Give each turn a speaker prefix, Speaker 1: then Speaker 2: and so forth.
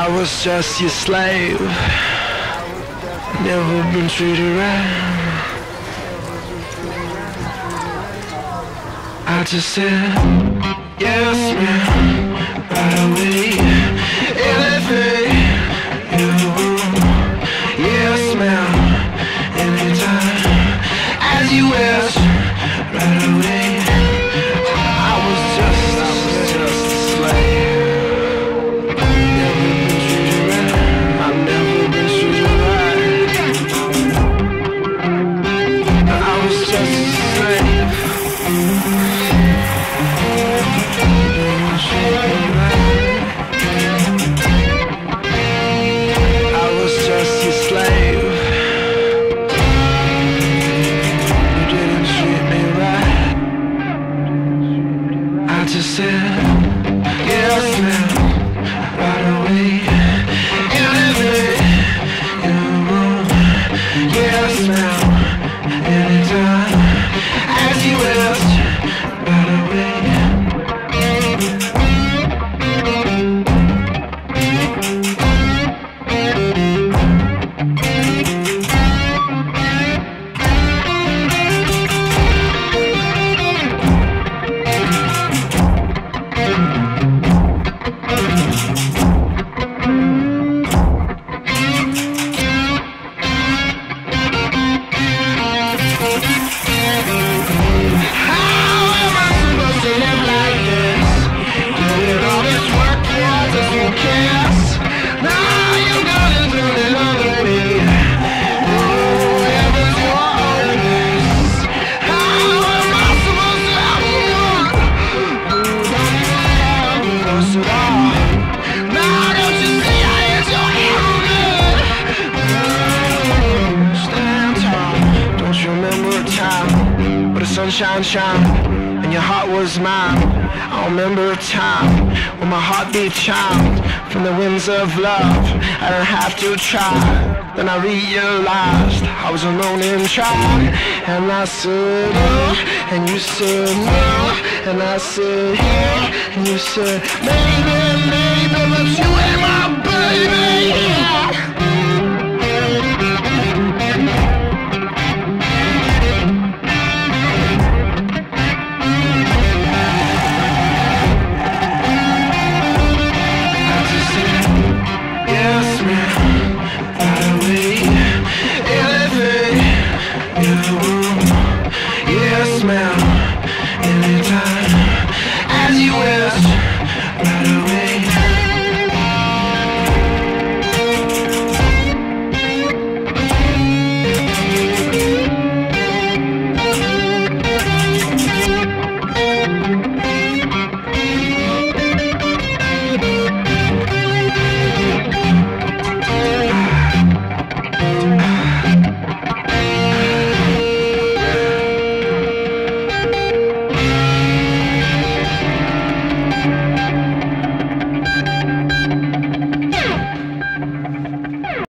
Speaker 1: I was just your slave. Never been treated right. I just said, yes, ma'am, right away. Slave. Sunshine shined and your heart was mine? I remember a time when my heart beat chimed from the winds of love. I didn't have to try. Then I realized I was alone in trying. And I said, oh, and you said no. And I said, yeah, and you said, maybe, maybe, but you ain't my baby. Yeah.